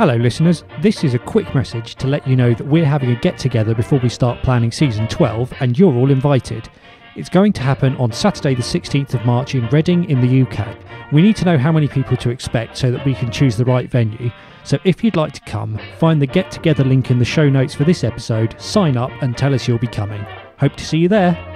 Hello, listeners. This is a quick message to let you know that we're having a get together before we start planning season 12, and you're all invited. It's going to happen on Saturday, the 16th of March in Reading, in the UK. We need to know how many people to expect so that we can choose the right venue. So if you'd like to come, find the get together link in the show notes for this episode, sign up, and tell us you'll be coming. Hope to see you there.